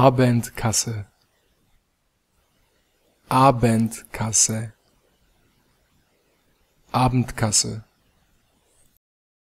Abendkasse. Abendkasse. Abendkasse.